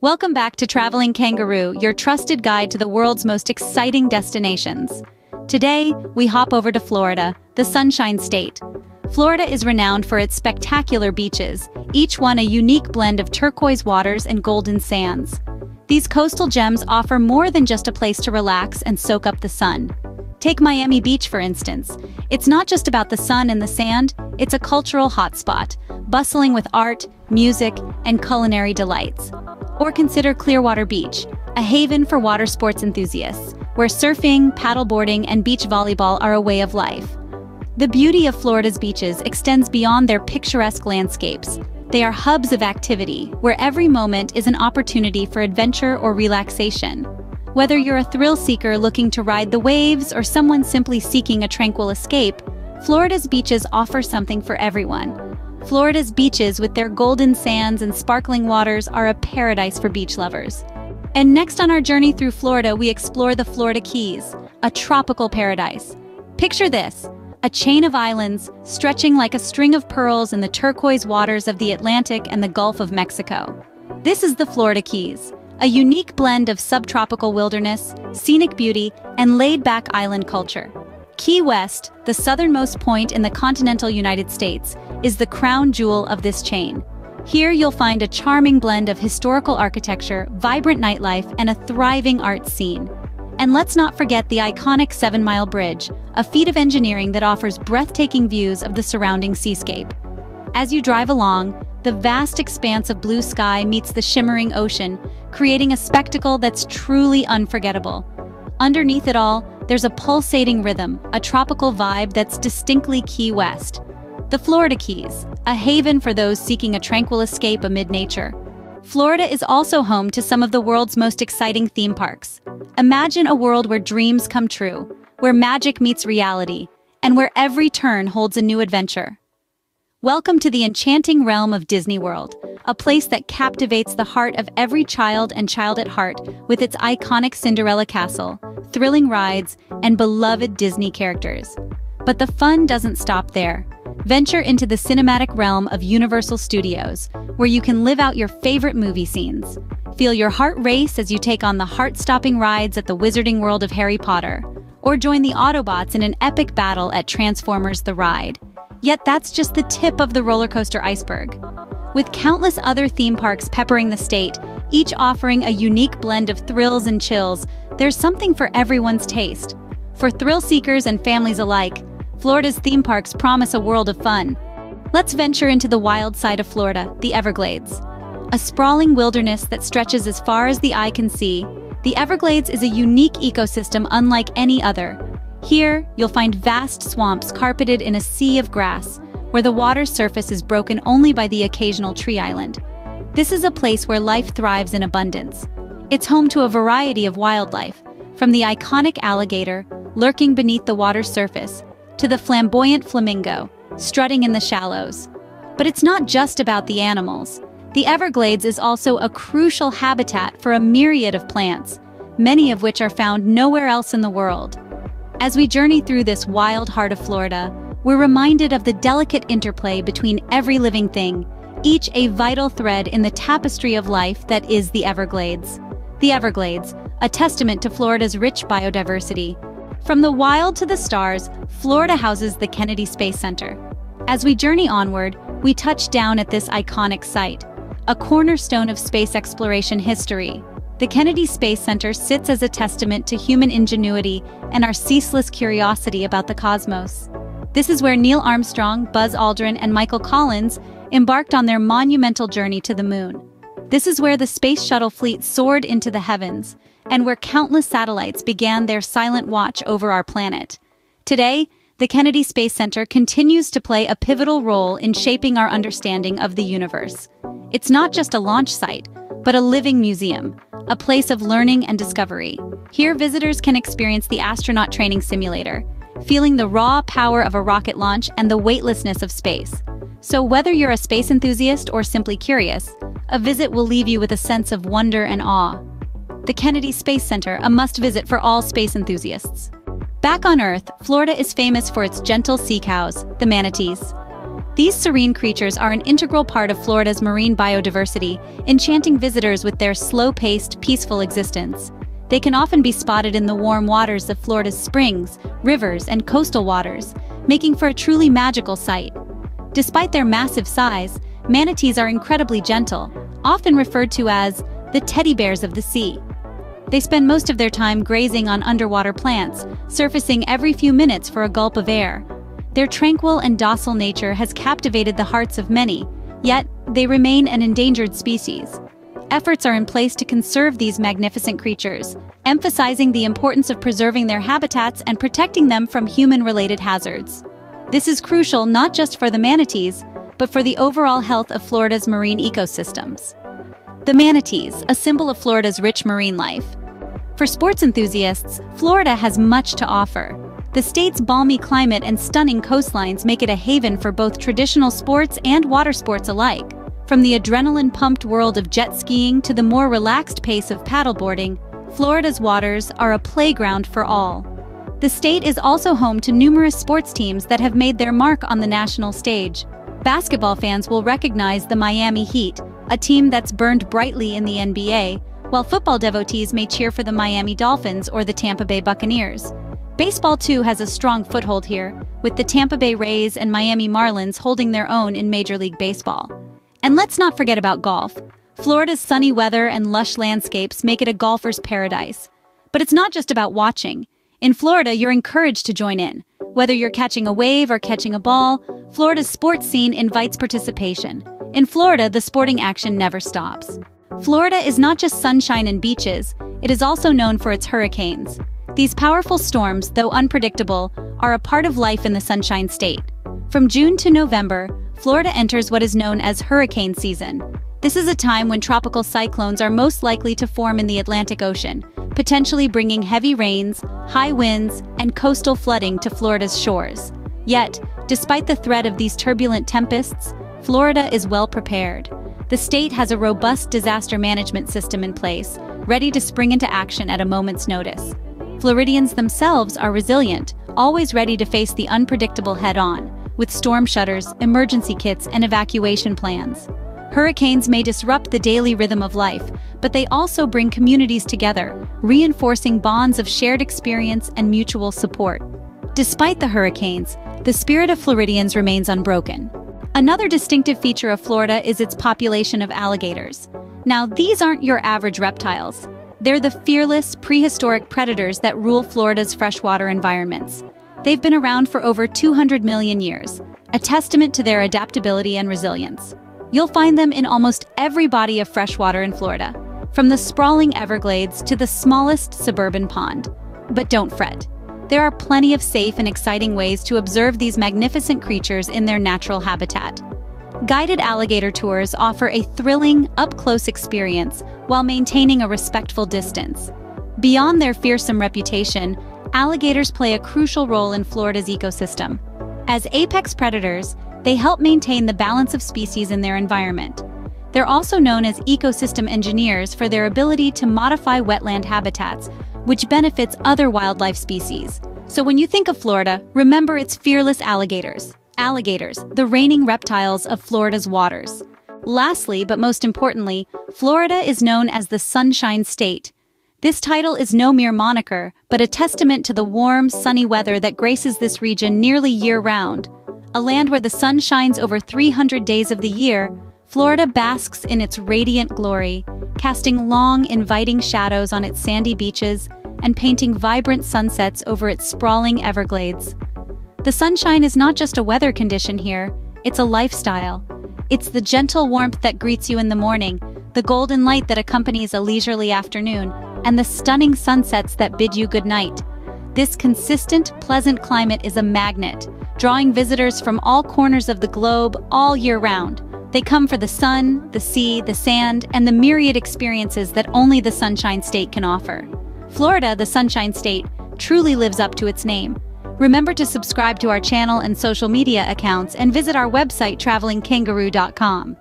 Welcome back to Traveling Kangaroo, your trusted guide to the world's most exciting destinations. Today, we hop over to Florida, the Sunshine State. Florida is renowned for its spectacular beaches, each one a unique blend of turquoise waters and golden sands. These coastal gems offer more than just a place to relax and soak up the sun. Take Miami Beach, for instance. It's not just about the sun and the sand, it's a cultural hotspot, bustling with art, music, and culinary delights. Or consider Clearwater Beach, a haven for water sports enthusiasts, where surfing, paddleboarding, and beach volleyball are a way of life. The beauty of Florida's beaches extends beyond their picturesque landscapes. They are hubs of activity, where every moment is an opportunity for adventure or relaxation. Whether you're a thrill seeker looking to ride the waves or someone simply seeking a tranquil escape, Florida's beaches offer something for everyone. Florida's beaches with their golden sands and sparkling waters are a paradise for beach lovers. And next on our journey through Florida, we explore the Florida Keys, a tropical paradise. Picture this, a chain of islands stretching like a string of pearls in the turquoise waters of the Atlantic and the Gulf of Mexico. This is the Florida Keys, a unique blend of subtropical wilderness, scenic beauty, and laid-back island culture. Key West, the southernmost point in the continental United States, is the crown jewel of this chain. Here you'll find a charming blend of historical architecture, vibrant nightlife, and a thriving art scene. And let's not forget the iconic Seven Mile Bridge, a feat of engineering that offers breathtaking views of the surrounding seascape. As you drive along, the vast expanse of blue sky meets the shimmering ocean, creating a spectacle that's truly unforgettable. Underneath it all, there's a pulsating rhythm, a tropical vibe that's distinctly Key West. The Florida Keys, a haven for those seeking a tranquil escape amid nature. Florida is also home to some of the world's most exciting theme parks. Imagine a world where dreams come true, where magic meets reality, and where every turn holds a new adventure. Welcome to the enchanting realm of Disney World, a place that captivates the heart of every child and child at heart with its iconic Cinderella castle, thrilling rides, and beloved Disney characters. But the fun doesn't stop there. Venture into the cinematic realm of Universal Studios, where you can live out your favorite movie scenes. Feel your heart race as you take on the heart-stopping rides at the Wizarding World of Harry Potter, or join the Autobots in an epic battle at Transformers The Ride. Yet that's just the tip of the roller coaster iceberg. With countless other theme parks peppering the state, each offering a unique blend of thrills and chills, there's something for everyone's taste. For thrill seekers and families alike, Florida's theme parks promise a world of fun. Let's venture into the wild side of Florida, the Everglades. A sprawling wilderness that stretches as far as the eye can see, the Everglades is a unique ecosystem unlike any other. Here, you'll find vast swamps carpeted in a sea of grass, where the water's surface is broken only by the occasional tree island. This is a place where life thrives in abundance. It's home to a variety of wildlife, from the iconic alligator, lurking beneath the water's surface, to the flamboyant flamingo, strutting in the shallows. But it's not just about the animals. The Everglades is also a crucial habitat for a myriad of plants, many of which are found nowhere else in the world. As we journey through this wild heart of Florida, we're reminded of the delicate interplay between every living thing, each a vital thread in the tapestry of life that is the Everglades. The Everglades, a testament to Florida's rich biodiversity, from the wild to the stars, Florida houses the Kennedy Space Center. As we journey onward, we touch down at this iconic site, a cornerstone of space exploration history. The Kennedy Space Center sits as a testament to human ingenuity and our ceaseless curiosity about the cosmos. This is where Neil Armstrong, Buzz Aldrin, and Michael Collins embarked on their monumental journey to the moon. This is where the space shuttle fleet soared into the heavens, and where countless satellites began their silent watch over our planet. Today, the Kennedy Space Center continues to play a pivotal role in shaping our understanding of the universe. It's not just a launch site, but a living museum, a place of learning and discovery. Here, visitors can experience the astronaut training simulator, feeling the raw power of a rocket launch and the weightlessness of space. So whether you're a space enthusiast or simply curious, a visit will leave you with a sense of wonder and awe the Kennedy Space Center a must-visit for all space enthusiasts. Back on Earth, Florida is famous for its gentle sea cows, the manatees. These serene creatures are an integral part of Florida's marine biodiversity, enchanting visitors with their slow-paced, peaceful existence. They can often be spotted in the warm waters of Florida's springs, rivers, and coastal waters, making for a truly magical sight. Despite their massive size, manatees are incredibly gentle, often referred to as the teddy bears of the sea. They spend most of their time grazing on underwater plants, surfacing every few minutes for a gulp of air. Their tranquil and docile nature has captivated the hearts of many, yet they remain an endangered species. Efforts are in place to conserve these magnificent creatures, emphasizing the importance of preserving their habitats and protecting them from human-related hazards. This is crucial not just for the manatees, but for the overall health of Florida's marine ecosystems. The manatees, a symbol of Florida's rich marine life. For sports enthusiasts, Florida has much to offer. The state's balmy climate and stunning coastlines make it a haven for both traditional sports and water sports alike. From the adrenaline-pumped world of jet skiing to the more relaxed pace of paddleboarding, Florida's waters are a playground for all. The state is also home to numerous sports teams that have made their mark on the national stage. Basketball fans will recognize the Miami Heat, a team that's burned brightly in the NBA, while football devotees may cheer for the Miami Dolphins or the Tampa Bay Buccaneers. Baseball too has a strong foothold here, with the Tampa Bay Rays and Miami Marlins holding their own in Major League Baseball. And let's not forget about golf. Florida's sunny weather and lush landscapes make it a golfer's paradise. But it's not just about watching. In Florida, you're encouraged to join in. Whether you're catching a wave or catching a ball, Florida's sports scene invites participation. In Florida, the sporting action never stops. Florida is not just sunshine and beaches, it is also known for its hurricanes. These powerful storms, though unpredictable, are a part of life in the Sunshine State. From June to November, Florida enters what is known as hurricane season. This is a time when tropical cyclones are most likely to form in the Atlantic Ocean, potentially bringing heavy rains, high winds, and coastal flooding to Florida's shores. Yet, despite the threat of these turbulent tempests, Florida is well prepared. The state has a robust disaster management system in place, ready to spring into action at a moment's notice. Floridians themselves are resilient, always ready to face the unpredictable head-on, with storm shutters, emergency kits, and evacuation plans. Hurricanes may disrupt the daily rhythm of life, but they also bring communities together, reinforcing bonds of shared experience and mutual support. Despite the hurricanes, the spirit of Floridians remains unbroken. Another distinctive feature of Florida is its population of alligators. Now, these aren't your average reptiles. They're the fearless, prehistoric predators that rule Florida's freshwater environments. They've been around for over 200 million years, a testament to their adaptability and resilience. You'll find them in almost every body of freshwater in Florida, from the sprawling Everglades to the smallest suburban pond. But don't fret. There are plenty of safe and exciting ways to observe these magnificent creatures in their natural habitat. Guided alligator tours offer a thrilling, up-close experience while maintaining a respectful distance. Beyond their fearsome reputation, alligators play a crucial role in Florida's ecosystem. As apex predators, they help maintain the balance of species in their environment. They're also known as ecosystem engineers for their ability to modify wetland habitats, which benefits other wildlife species. So when you think of Florida, remember its fearless alligators. Alligators, the reigning reptiles of Florida's waters. Lastly, but most importantly, Florida is known as the Sunshine State. This title is no mere moniker, but a testament to the warm, sunny weather that graces this region nearly year-round. A land where the sun shines over 300 days of the year, Florida basks in its radiant glory, casting long, inviting shadows on its sandy beaches and painting vibrant sunsets over its sprawling Everglades. The sunshine is not just a weather condition here, it's a lifestyle. It's the gentle warmth that greets you in the morning, the golden light that accompanies a leisurely afternoon, and the stunning sunsets that bid you goodnight. This consistent, pleasant climate is a magnet, drawing visitors from all corners of the globe all year round. They come for the sun, the sea, the sand, and the myriad experiences that only the Sunshine State can offer. Florida, the Sunshine State, truly lives up to its name. Remember to subscribe to our channel and social media accounts and visit our website travelingkangaroo.com.